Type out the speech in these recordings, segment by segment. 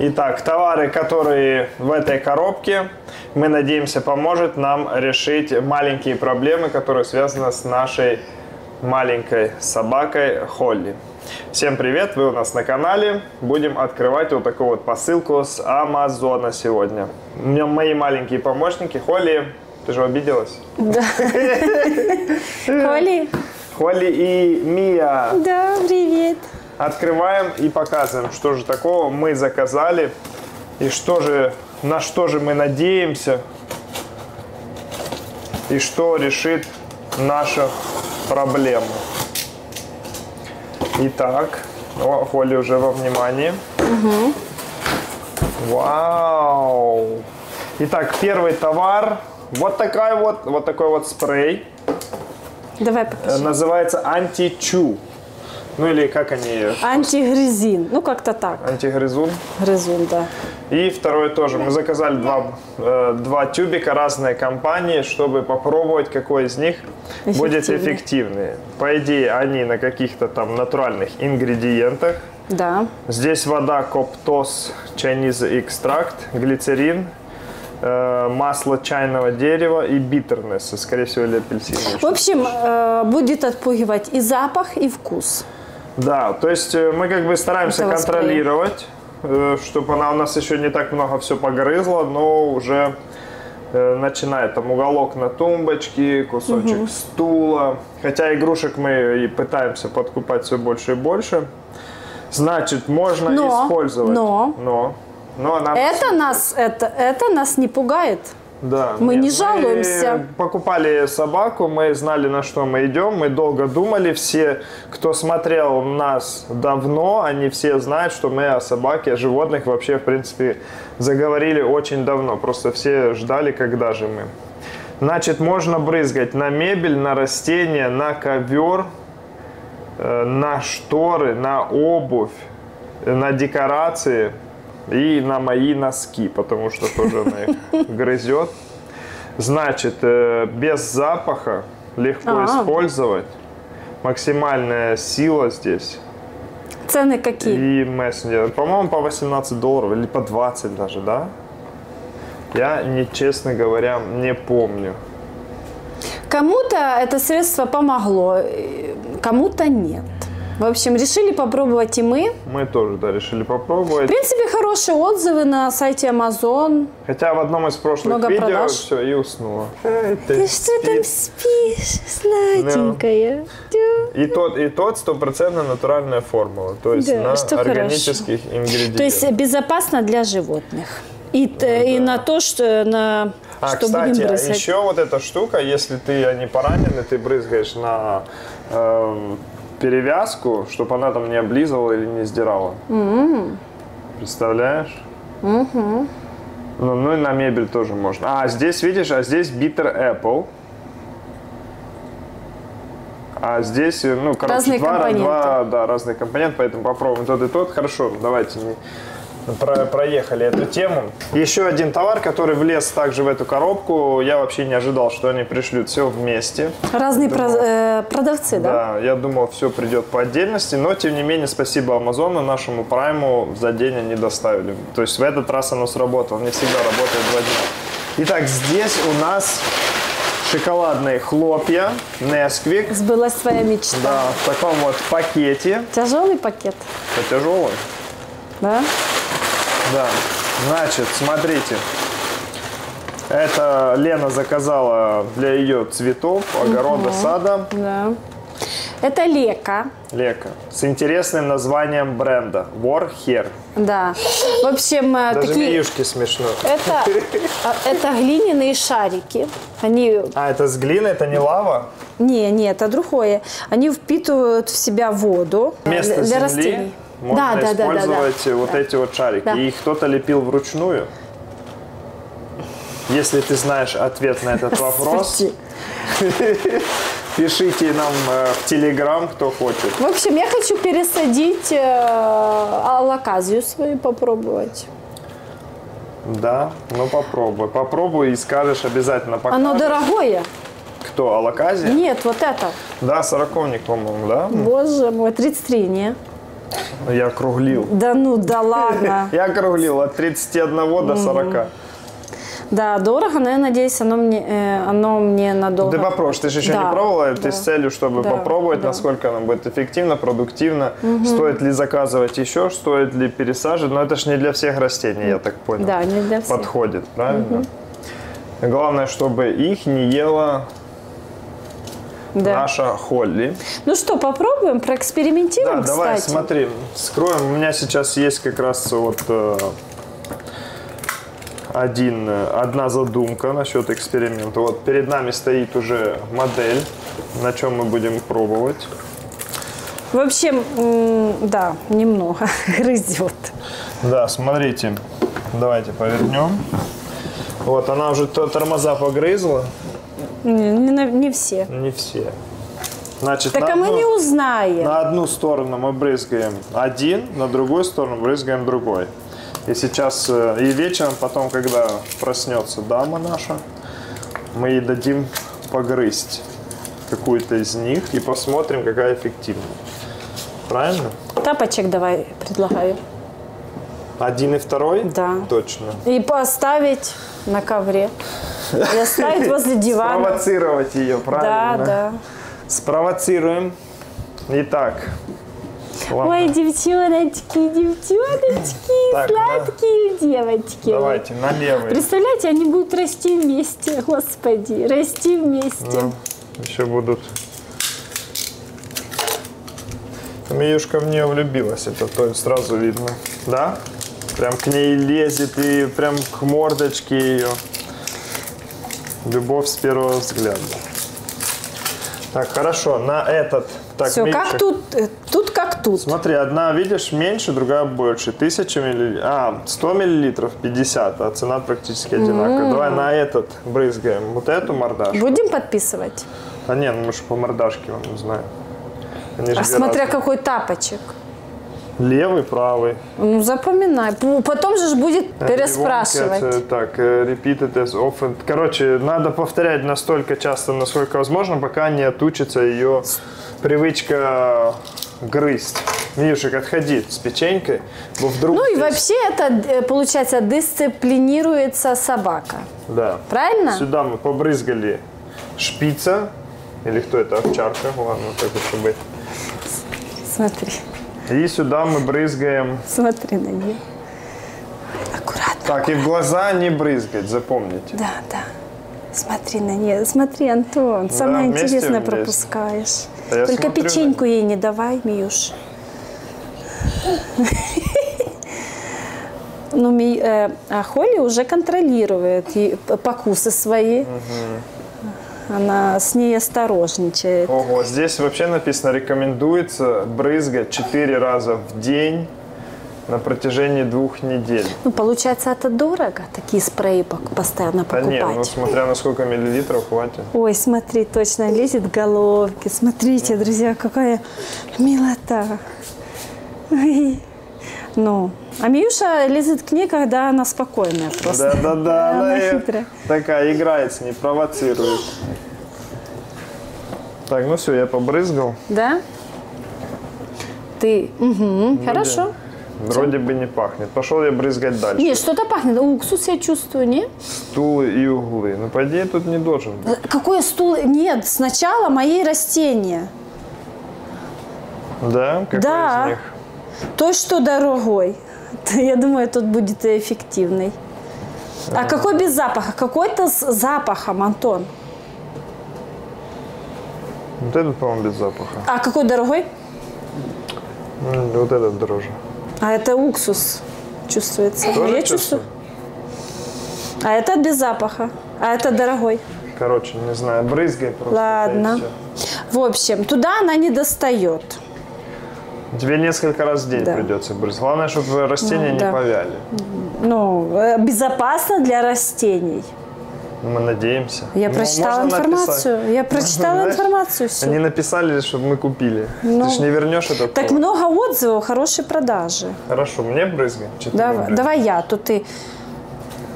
Итак, товары, которые в этой коробке, мы надеемся, поможет нам решить маленькие проблемы, которые связаны с нашей маленькой собакой Холли. Всем привет, вы у нас на канале. Будем открывать вот такую вот посылку с Амазона сегодня. У меня мои маленькие помощники. Холли, ты же обиделась? Да. Холли? Холли и Мия. Да, привет. Открываем и показываем, что же такого мы заказали и что же, на что же мы надеемся и что решит нашу проблему. Итак, о, Холли уже во внимании. Вау! Итак, первый товар. Вот такой вот, вот такой вот спрей. Давай Э, покажи. Называется античу. Ну или как они, Антигрызин. Ну, как-то так. антигрызун. Грызун, да. И второй тоже. Мы заказали два, э, два тюбика разной компании, чтобы попробовать, какой из них будет Эффективный. По идее, они на каких-то там натуральных ингредиентах. Да. Здесь вода коптос, Chinese экстракт, глицерин, э, масло чайного дерева и битернес, скорее всего, или апельсин. В общем, э, будет отпугивать и запах, и вкус. Да, то есть э, мы как бы стараемся спрея. контролировать, чтобы она у нас еще не так много все погрызла, но уже э, начинает там уголок на тумбочке, кусочек стула. Хотя игрушек мы и пытаемся подкупать все больше и больше. Значит, можно Но, использовать. но. но, но она Это нас, это, это нас не пугает. Да, Мы нет, не жалуемся. Мы покупали собаку, мы знали, на что мы идем, мы долго думали. Все, кто смотрел нас давно, они все знают, что мы о собаке, о животных вообще, в принципе, заговорили очень давно. Просто все ждали, когда же мы. Значит, можно брызгать на мебель, на растения, на ковер, э, на шторы, на обувь, э, на декорации и на мои носки, потому что тоже она их грызет. Значит, э, без запаха, легко А. использовать, максимальная сила здесь Цены какие? и мессенджер. По-моему, по 18 долларов или по 20 даже, да? Я, не, честно говоря, не помню. Кому-то это средство помогло, э, кому-то нет. В общем, решили попробовать и мы. Мы тоже, да, решили В попробовать. принципе, хорошие отзывы на сайте Amazon. Хотя в одном из прошлых Много видео продаж. все, и уснула. Ты что там спишь, сладенькая? И тот, и тот стопроцентно натуральная формула, то есть Да, на что органических ингредиентах. То есть безопасно для животных. И, т- и на то, что, на, а, что кстати, будем а бросать. еще вот эта штука, если ты а, не поранен, и ты брызгаешь на эм, перевязку, чтобы она там не облизывала или не сдирала. Представляешь? Ну, ну и на мебель тоже можно. А, здесь, видишь, а здесь bitter apple. А здесь, э, ну, короче, Разные два, компоненты. два, да, разные компоненты, поэтому попробуем тот и тот. Хорошо, давайте не- про- проехали эту тему. Еще один товар, который влез также в эту коробку. Я вообще не ожидал, что они пришлют все вместе. Разные Думал. проз- э, продавцы, да? Да, я думал, все придет по отдельности, но тем не менее, спасибо Амазону, нашему прайму за день они доставили. То есть в этот раз оно сработало, не всегда работает два дня. Итак, здесь у нас шоколадные хлопья Nesquik. Сбылась твоя мечта. Да, в таком вот пакете. Тяжелый пакет, Это тяжелый. да? Да. Значит, смотрите. Это Лена заказала для ее цветов, огорода, сада. Да. Это лека, Лека. С интересным названием бренда. War Hair. да. В общем, э, Даже такие... Миюшке смешно. Это, а, это глиняные шарики. Они А, это с глины, это не лава? Не, не, это другое. Они впитывают в себя воду Вместо для земли растений. Можно да, да, да, да, да. использовать вот Да. эти вот шарики. Да. И их кто-то лепил вручную. Если ты знаешь ответ на этот вопрос, пишите нам э, в Телеграм, кто хочет. В общем, я хочу пересадить э, алаказию свою попробовать. Да, ну попробуй. Попробуй и скажешь обязательно пока. Оно дорогое. Кто, Алаказия? Нет, вот это. Да, сороковник, по-моему, да? Боже мой, 33, не? Я округлил. Да ну, да ладно. Я округлил от 31 до 40. Да, дорого, но я надеюсь, оно мне, э, оно мне надолго. Ты попробуешь, ты же еще Да, не пробовала, да. ты с целью, чтобы Да, попробовать, да. насколько оно будет эффективно, продуктивно, стоит ли заказывать еще, стоит ли пересаживать, но это же не для всех растений, я так понял. Да, не для всех. Подходит, правильно? Главное, чтобы их не ела Да. наша Холли. Ну что, попробуем, проэкспериментируем, Да, давай, кстати. смотри, скроем. У меня сейчас есть как раз вот э, один, э, одна задумка насчет эксперимента. Вот перед нами стоит уже модель, на чем мы будем пробовать. В общем, да, немного грызет. Да, смотрите, давайте повернем. Вот, она уже то- тормоза погрызла, Не, не не все. не все. Значит, Так на а мы одну- не узнаем. На одну сторону мы брызгаем один, на другую сторону брызгаем другой. И сейчас, э, и вечером, потом, когда проснется дама наша, мы ей дадим погрызть какую-то из них и посмотрим, какая эффективная. Правильно? Тапочек давай предлагаю. Один и второй? Да. Точно. И поставить на ковре. И оставить возле дивана. Спровоцировать ее, Да, правильно? да. Спровоцируем. Итак. ладно, Ой, девчоночки, девчоночки, Так, на- сладкие девочки. Давайте, на левый. Представляете, они будут расти вместе, господи, расти вместе. Ну, еще будут. Миюшка в нее влюбилась, это то сразу видно. Да? Прям к ней лезет и прям к мордочке ее. Любовь с первого взгляда. Так, хорошо, на этот. Так, Все, как тут, э, тут как тут. Смотри, одна, видишь, меньше, другая больше. 1000 миллилитров. А, 100 миллилитров 50, а цена практически одинаковая. Давай на этот брызгаем. Вот эту мордашку. Будем подписывать? А не, ну мы же по мордашке вам не знаем. Они же А смотря разные. какой тапочек. Левый, правый. Ну, запоминай. Потом же будет Э, переспрашивать. Э, Так, э, repeated as often. Короче, надо повторять настолько часто, насколько возможно, пока не отучится ее привычка грызть. Мишек, отходи с печенькой, бо вдруг... Ну и здесь- вообще это, э, получается, дисциплинируется собака. Да. Правильно? Сюда мы побрызгали шпица, или кто это, овчарка, ладно, так уж и быть. Смотри, И сюда мы брызгаем... смотри на нее. Аккуратно. Так, и в глаза не брызгать, запомните. Да, да. Смотри на нее. Смотри, Антон, самое вместе интересное вместе. пропускаешь. Да Только смотрю печеньку ей не давай, Миюш. Ну, Ми- э, а Холли уже контролирует покусы свои. Она с ней осторожничает. Ого, здесь вообще написано, рекомендуется брызгать 4 раза в день на протяжении двух недель. Ну, получается, это дорого, такие спреи постоянно Да покупать. нет, ну смотря на сколько миллилитров хватит. Ой, смотри, точно лезет головки. Смотрите, друзья, какая милота. Ой. Ну, а Миюша лезет к ней, когда она спокойная просто. Да-да-да, Она она хитрая. такая играет с ней, провоцирует. Так, ну все, я побрызгал. Да? Ты, угу, хорошо. Вроде бы не пахнет. Пошел я брызгать дальше. Нет, что-то пахнет. Уксус я чувствую, не? Стулы и углы. Ну, по идее, тут не должен быть. Какой стул? Нет, сначала мои растения. Да? Какой Да. из них? Той, что дорогой. Я думаю, тут будет эффективный. А какой без запаха? Какой-то с запахом, Антон. Вот этот, по-моему, без запаха. А какой дорогой? М, Вот этот дороже. А это уксус чувствуется. Тоже Я чувствую? А это без запаха. А это дорогой. Короче, не знаю, брызгай просто. Ладно. В общем, туда она не достает. Тебе несколько раз в день Да. придется брызгать. Главное, чтобы растения Ну, не да. повяли. Ну, э, безопасно для растений. Ну, Мы надеемся. Я прочитала можно информацию. написать. Я прочитала Знаешь, информацию всю. Они написали, чтобы мы купили. Ну. Ты ж не вернешь это. Так много отзывов, хорошие продажи. Хорошо, мне брызгай. Давай, давай я, то ты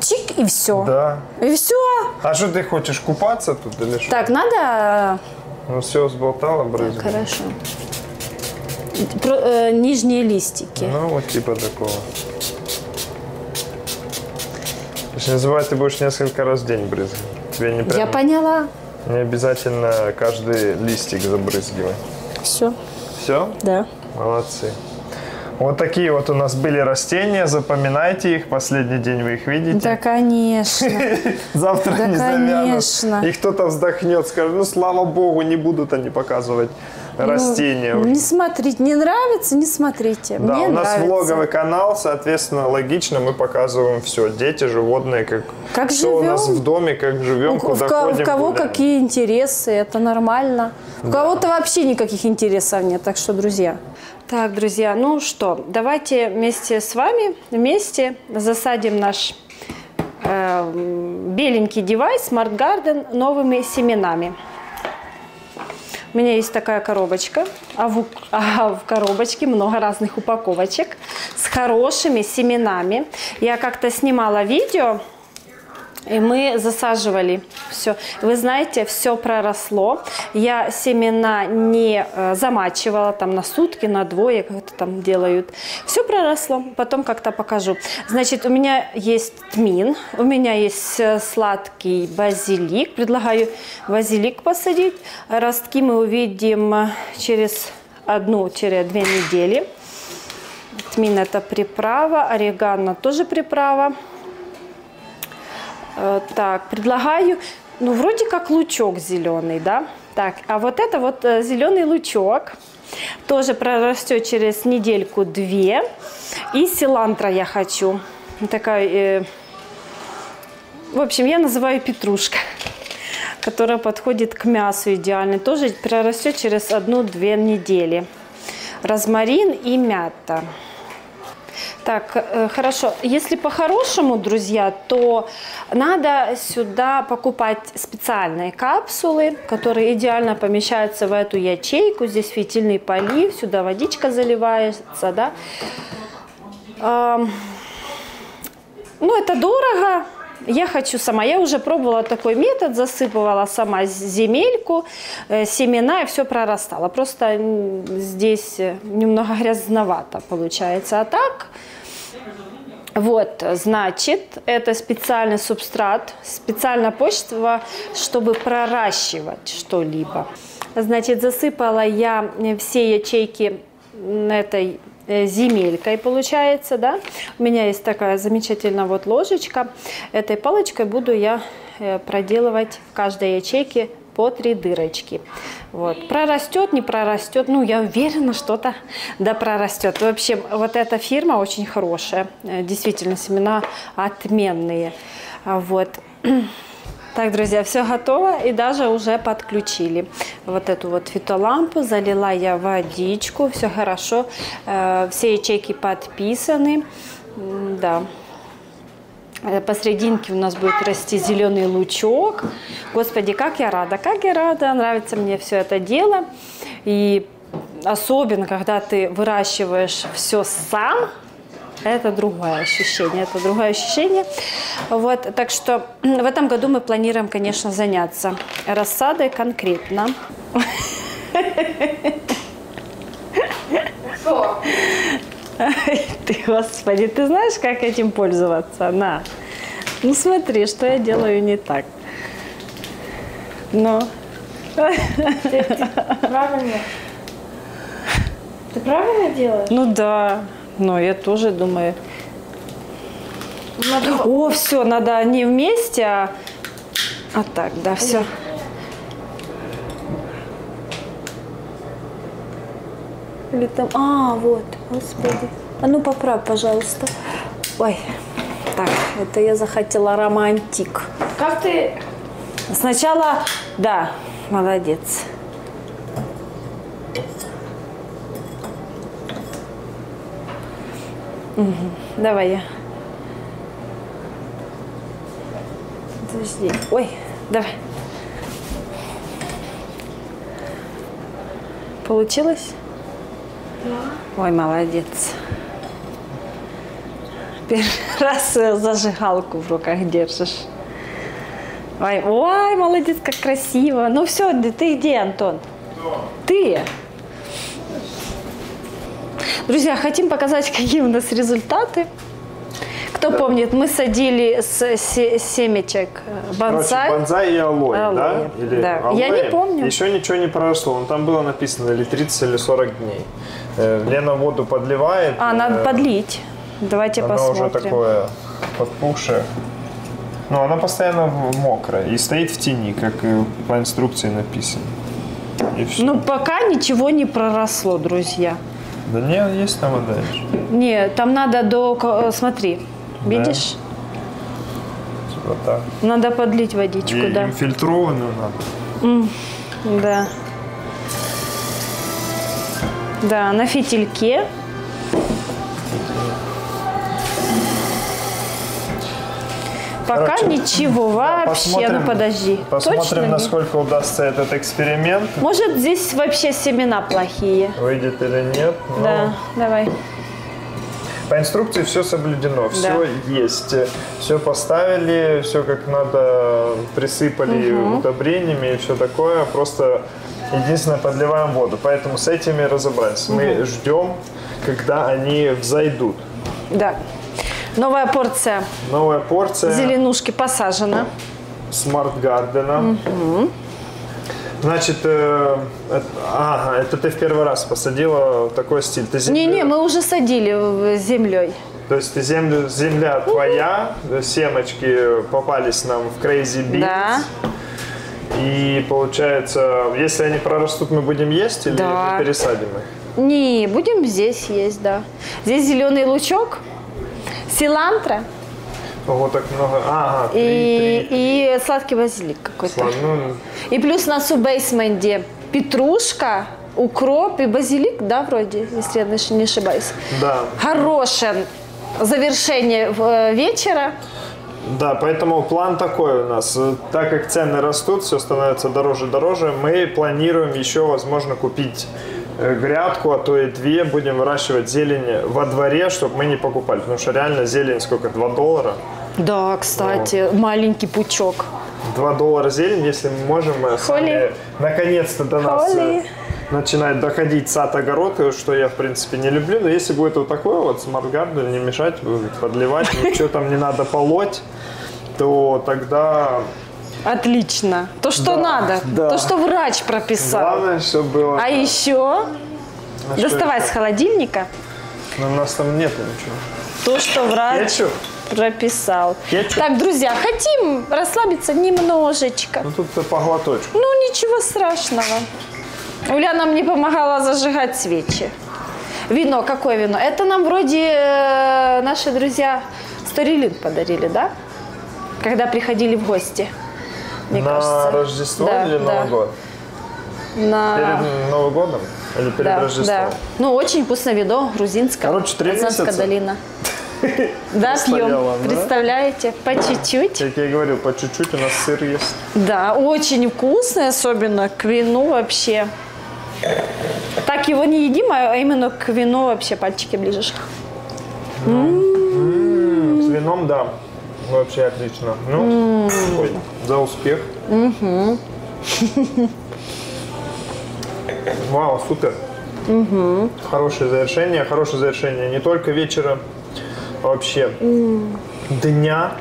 чик и все. Да. И все. А что ты хочешь, купаться тут или что? Так, надо... Ну все, сболтала, брызгай. Хорошо. Про- э, нижние листики. Ну, вот типа такого. Не забывай, ты будешь несколько раз в день брызгать. Тебе не, Я прям- поняла. не обязательно каждый листик забрызгивать. Все, Все? да. Молодцы. Вот такие вот у нас были растения. Запоминайте их. Последний день вы их видите. Да, конечно. Завтра Да, не завянут. конечно. И кто-то вздохнет, скажет, ну слава богу, не будут они показывать растения. Ну, не смотрите, не нравится, не смотрите. Да, Мне у нас нравится. влоговый канал, соответственно, логично мы показываем все. Дети, животные, как, Как что у нас живем. в доме, как живем, У, куда в ходим. у кого гуляем. какие интересы, это нормально. У кого-то вообще никаких интересов нет, так что, друзья. Так, друзья, ну что, давайте вместе с вами, вместе засадим наш э, беленький девайс Smart Garden новыми семенами. У меня есть такая коробочка, а в, а в коробочке много разных упаковочек с хорошими семенами. Я как-то снимала видео, и мы засаживали все. Вы знаете, все проросло. Я семена не э, замачивала там на сутки, на двое, как это там делают. Все проросло. Потом как-то покажу. Значит, у меня есть тмин, у меня есть э, сладкий базилик. Предлагаю базилик посадить. Ростки мы увидим э, через одну-две недели. Тмин это приправа, орегано тоже приправа. Э, Так, предлагаю, ну, вроде как лучок зеленый, да? Так, а вот это вот э, зеленый лучок тоже прорастет через недельку-две. И силантра я хочу. Такая, э, в общем, я называю петрушка, которая подходит к мясу идеально. Тоже прорастет через одну-две недели. Розмарин и мята. Так, э, хорошо. Если по-хорошему, друзья, то надо сюда покупать специальные капсулы, которые идеально помещаются в эту ячейку. Здесь фитильный полив, сюда водичка заливается, да. Ну, это дорого. Я хочу сама. Я уже пробовала такой метод, засыпывала сама земельку, э, семена и все прорастало. Просто здесь э, немного грязновато получается. А так, вот, значит, это специальный субстрат, специальная почва, чтобы проращивать что-либо. Значит, засыпала я все ячейки этой э, земелькой, получается, да. У меня есть такая замечательная вот ложечка. Этой палочкой буду я э, проделывать в каждой ячейке по три дырочки. Вот. Прорастет, не прорастет. Ну, я уверена, что-то да прорастет. Вообще, вот эта фирма очень хорошая. Э, Действительно, семена отменные. А Вот. Так, друзья, все готово и даже уже подключили вот эту вот фитолампу. Залила я водичку, все хорошо. Э, Все ячейки подписаны. Да, Э, Посерединке у нас будет расти зеленый лучок. Господи, как я рада, как я рада, нравится мне все это дело. И особенно, когда ты выращиваешь все сам, это другое ощущение, это другое ощущение. Вот, так что в этом году мы планируем, конечно, заняться рассадой конкретно. Ай, Ты, господи, ты знаешь, как этим пользоваться? На. Ну смотри, что я делаю не так. Ну. Правильно. Ты правильно делаешь? Ну да. Ну, я тоже думаю. Надо- О, все, надо не вместе, а, а так, да, все. Или там, а, вот, господи. А ну поправь, пожалуйста. Ой, так, это я захотела романтик. Как ты... Сначала, да, молодец. Мгм, Давай я. Подожди. Ой, давай. Получилось? Да. Ой, молодец. Первый раз зажигалку в руках держишь. Ой, ой, молодец, как красиво. Ну все, ты где, Антон? Ты. Друзья, хотим показать, какие у нас результаты. Кто помнит, мы садили с се- семечек э, Короче, бонсай. и алоэ, Алоэ, да? да. Я не помню. Еще ничего не проросло. Ну, там было написано или 30, или 40 дней. Э, Лена воду подливает. А, надо э, подлить. Давайте Оно посмотрим. уже такое подпухшее. Но она постоянно мокрая и стоит в тени, как и по инструкции написано. И все. Ну, пока ничего не проросло, друзья. Да не, есть там и дальше. Нет, там надо до... э, Смотри, видишь? Типа так. Надо подлить водичку, И да. инфильтрованную надо. Да. Да, на фитильке. Пока Короче, ничего вообще. Ну подожди. Посмотрим, Точно нет? насколько удастся этот эксперимент. Может, здесь вообще семена плохие. Выйдет или нет. но Да, давай. По инструкции все соблюдено, все есть. Все поставили, все как надо, присыпали удобрениями и все такое. Просто единственное, подливаем воду. Поэтому с этими разобрались. Мы ждем, когда они взойдут. Да. Новая порция Новая порция зеленушки посажена. Garden. Значит, э, это, ага, это ты в первый раз посадила такой стиль. Ты землю- Не-не, мы уже садили в- землей. То есть ты землю, земля твоя, семечки попались нам в Crazy Beans. Да. И получается, если они прорастут, мы будем есть или Да. мы пересадим их? Не, будем здесь есть, да. Здесь зеленый лучок, силантро Ого, так много. Ага, три, и, три. и сладкий базилик какой-то. Ладно, ну, И плюс у бейсменде петрушка, укроп и базилик, да, вроде, если я не- не ошибаюсь. да. Хорошее завершение э, вечера. Да, поэтому план такой у нас. Э, Так как цены растут, все становится дороже и дороже, мы планируем еще, возможно, купить э, грядку, а то и две. Будем выращивать зелень во дворе, чтобы мы не покупали. Потому что реально зелень сколько? 2 доллара? Да, кстати, маленький пучок. 2 доллара зелень, если мы можем э, сами, наконец-то до нас Холли. Начинает доходить сад огород, что я в принципе не люблю, но если будет вот такой вот смарт-гарден, не мешать, подливать, ничего там не надо полоть, то тогда Отлично. То, что Да, надо. да. То, что врач прописал. главное, чтобы было... А еще А доставай с холодильника Но у нас там нету ничего. то, что врач Кетчуп? прописал. Кетчуп? Так, друзья, хотим расслабиться немножечко. Ну тут по глоточку. Ну, ничего страшного. Уляна мне помогала зажигать свечи. Вино, какое вино? Это нам вроде э, наши друзья Сторилин подарили, да? Когда приходили в гости. Мне на кажется. Рождество Да, или да. Новый год? На... Перед Новым годом? Или перед да, Рождеством? да. Ну, очень вкусное вино, грузинское. Короче, три месяца. долина. Да, пьем. Представляете? По чуть-чуть. Как я и говорил, по чуть-чуть у нас сыр есть. Да, очень вкусный, особенно к вину вообще. Так его не едим, а именно к вину вообще пальчики ближешь. С вином, да. Вообще отлично. Ну, ой, за успех. Вау, супер. Хорошее завершение. Хорошее завершение не только вечера, а вообще дня.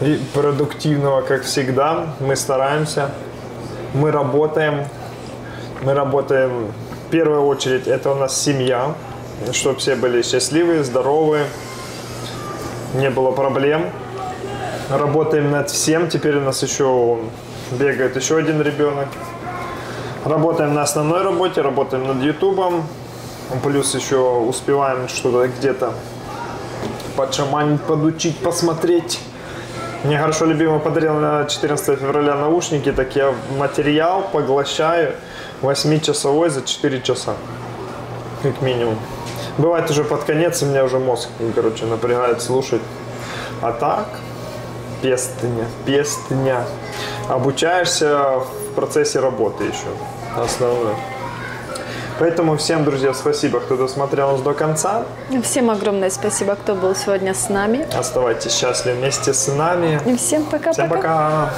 И продуктивного, как всегда. Мы стараемся. Мы работаем. Мы работаем, в первую очередь, это у нас семья. Чтобы все были счастливые, здоровые не было проблем. Работаем над всем. Теперь у нас еще бегает еще один ребенок. Работаем на основной работе, работаем над Ютубом. Плюс еще успеваем что-то где-то подшаманить, подучить, посмотреть. Мне хорошо любимый подарил на 14 февраля наушники, так я материал поглощаю 8-часовой за 4 часа. Как минимум. Бывает уже под конец, у меня уже мозг, короче, напрягает слушать. А так, пестня, пестня. Обучаешься в процессе работы еще. Основное. Поэтому всем, друзья, спасибо, кто досмотрел нас до конца. Всем огромное спасибо, кто был сегодня с нами. Оставайтесь счастливы вместе с нами. И всем пока-пока. Всем пока!